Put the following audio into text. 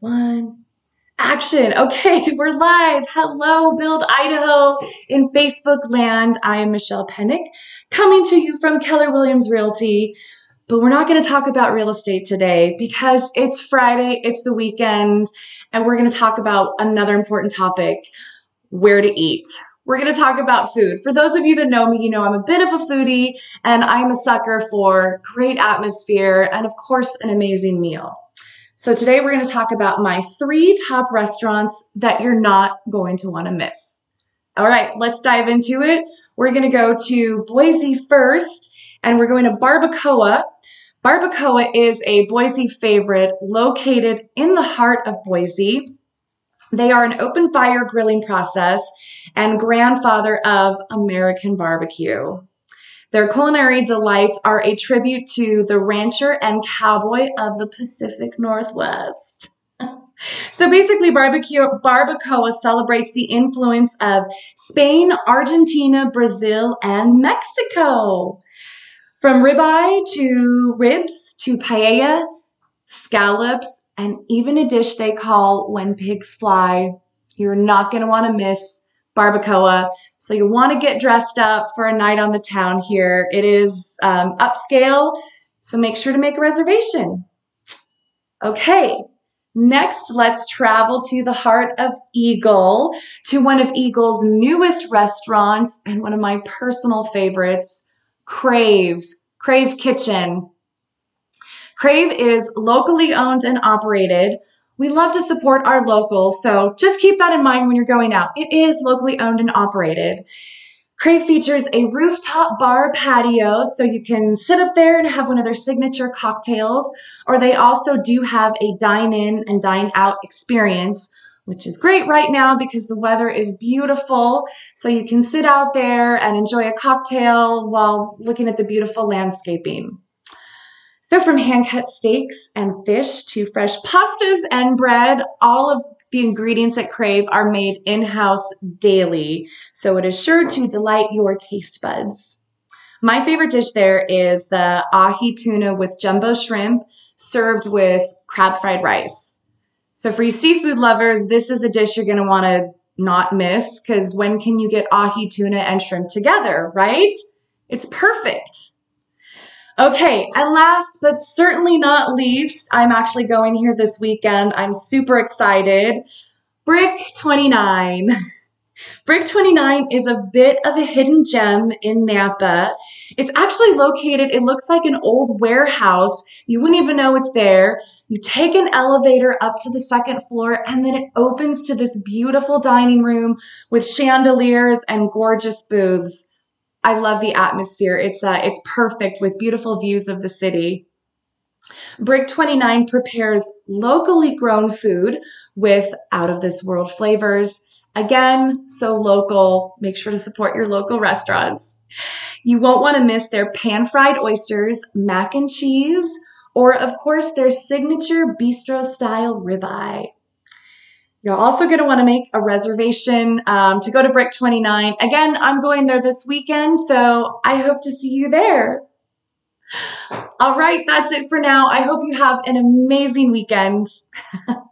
one, action. Okay, we're live. Hello, Build Idaho in Facebook land. I am Michelle Penick coming to you from Keller Williams Realty. But we're not going to talk about real estate today because it's Friday, it's the weekend, and we're going to talk about another important topic where to eat. We're going to talk about food. For those of you that know me, you know I'm a bit of a foodie and I'm a sucker for great atmosphere and, of course, an amazing meal. So today we're going to talk about my three top restaurants that you're not going to want to miss. All right, let's dive into it. We're going to go to Boise first and we're going to Barbacoa. Barbacoa is a Boise favorite located in the heart of Boise. They are an open fire grilling process and grandfather of American barbecue. Their culinary delights are a tribute to the rancher and cowboy of the Pacific Northwest. so basically, barbecue barbacoa celebrates the influence of Spain, Argentina, Brazil, and Mexico. From ribeye to ribs to paella, scallops, and even a dish they call when pigs fly. You're not going to want to miss barbacoa. So you want to get dressed up for a night on the town here. It is um, upscale, so make sure to make a reservation. Okay, next let's travel to the heart of Eagle, to one of Eagle's newest restaurants and one of my personal favorites, Crave, Crave Kitchen. Crave is locally owned and operated. We love to support our locals, so just keep that in mind when you're going out. It is locally owned and operated. Crave features a rooftop bar patio, so you can sit up there and have one of their signature cocktails, or they also do have a dine in and dine out experience, which is great right now because the weather is beautiful. So you can sit out there and enjoy a cocktail while looking at the beautiful landscaping. So from hand cut steaks and fish to fresh pastas and bread, all of the ingredients at Crave are made in-house daily. So it is sure to delight your taste buds. My favorite dish there is the ahi tuna with jumbo shrimp served with crab fried rice. So for you seafood lovers, this is a dish you're going to want to not miss because when can you get ahi tuna and shrimp together, right? It's perfect. Okay, and last but certainly not least, I'm actually going here this weekend. I'm super excited. Brick 29. Brick 29 is a bit of a hidden gem in Nampa. It's actually located, it looks like an old warehouse. You wouldn't even know it's there. You take an elevator up to the second floor and then it opens to this beautiful dining room with chandeliers and gorgeous booths. I love the atmosphere. It's uh, it's perfect with beautiful views of the city. Brick 29 prepares locally grown food with out of this world flavors. Again, so local. Make sure to support your local restaurants. You won't want to miss their pan fried oysters, mac and cheese, or of course their signature bistro style ribeye. You're also going to want to make a reservation um, to go to Brick 29. Again, I'm going there this weekend, so I hope to see you there. All right, that's it for now. I hope you have an amazing weekend.